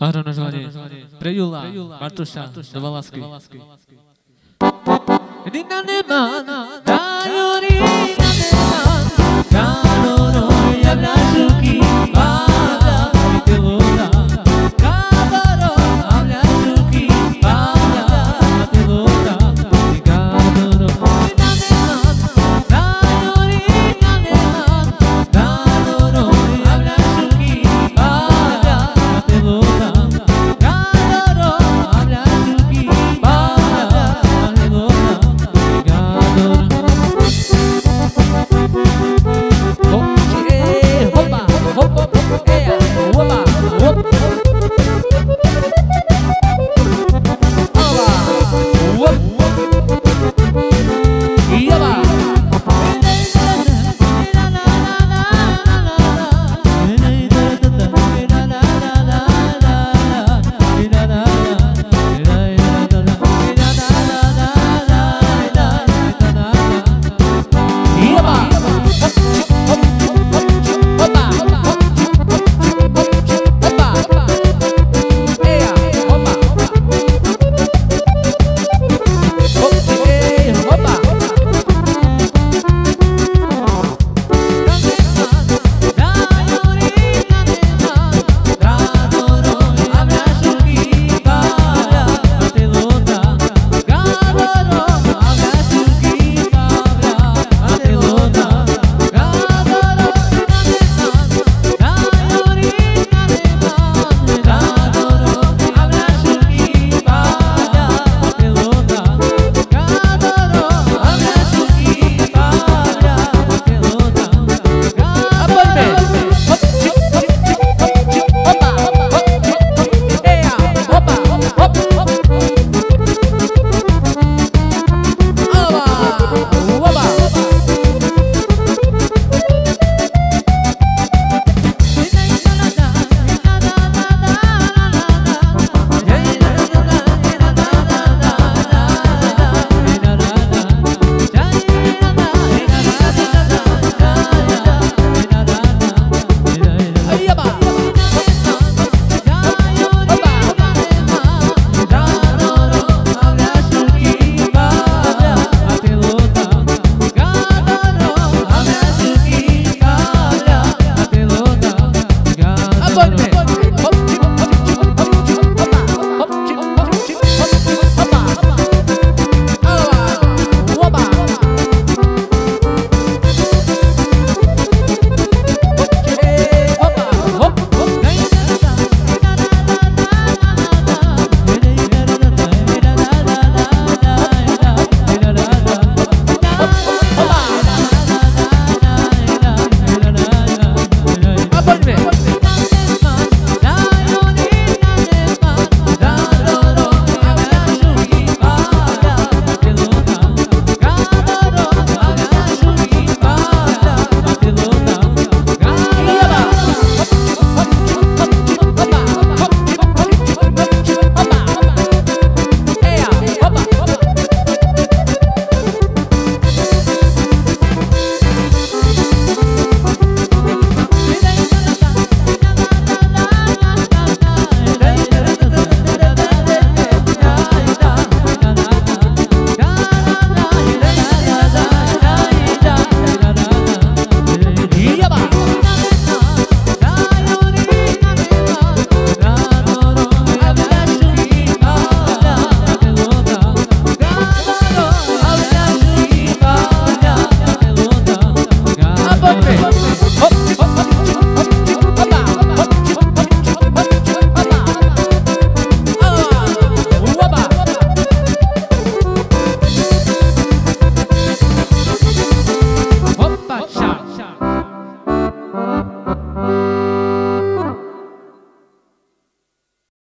ఆరణ ప్రేయుల మాతృష నవలాస్కి నిన్ననే మాన